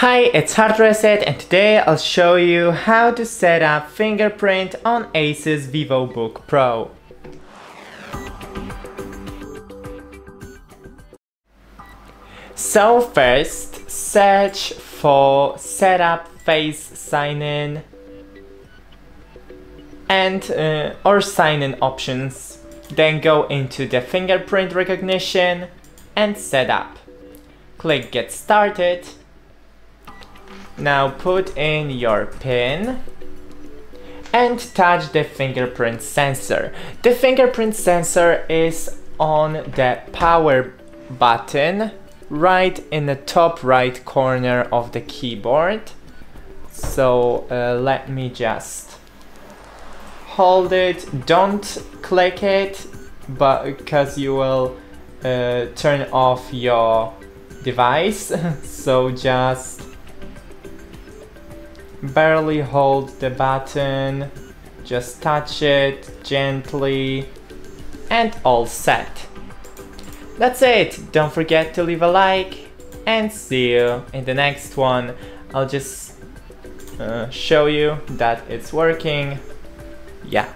Hi, it's Hard Reset and today I'll show you how to set up fingerprint on Asus VivoBook Pro. So first, search for setup face sign-in and uh, or sign-in options. Then go into the fingerprint recognition and setup. Click get started now put in your pin and touch the fingerprint sensor. The fingerprint sensor is on the power button right in the top right corner of the keyboard. So uh, let me just hold it, don't click it but because you will uh, turn off your device so just barely hold the button, just touch it gently and all set. That's it, don't forget to leave a like and see you in the next one. I'll just uh, show you that it's working. Yeah.